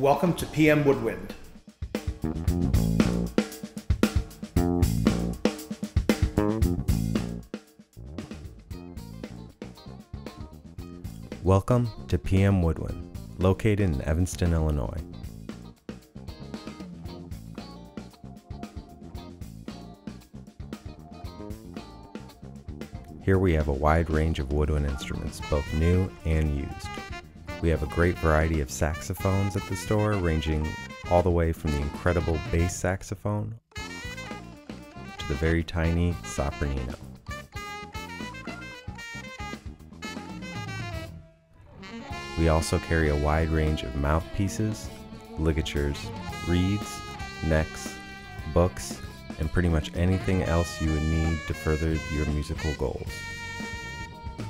Welcome to PM Woodwind. Welcome to PM Woodwind, located in Evanston, Illinois. Here we have a wide range of woodwind instruments, both new and used. We have a great variety of saxophones at the store, ranging all the way from the incredible bass saxophone to the very tiny sopranino. We also carry a wide range of mouthpieces, ligatures, reeds, necks, books, and pretty much anything else you would need to further your musical goals.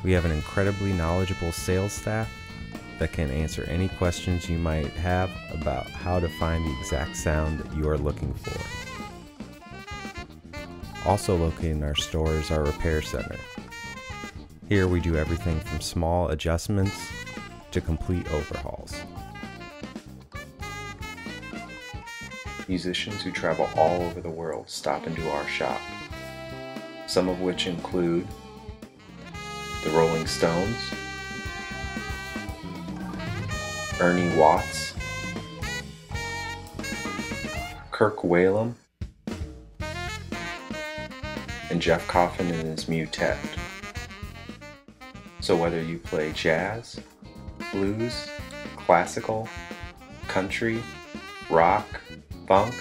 We have an incredibly knowledgeable sales staff that can answer any questions you might have about how to find the exact sound that you are looking for. Also located in our store is our repair center. Here we do everything from small adjustments to complete overhauls. Musicians who travel all over the world stop into our shop, some of which include the Rolling Stones, Ernie Watts, Kirk Whalum, and Jeff Coffin and his Mu'tet. So whether you play jazz, blues, classical, country, rock, funk,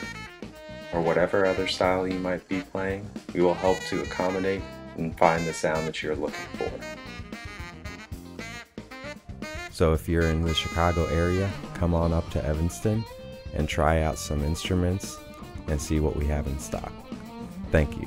or whatever other style you might be playing, we will help to accommodate and find the sound that you're looking for. So if you're in the Chicago area, come on up to Evanston and try out some instruments and see what we have in stock. Thank you.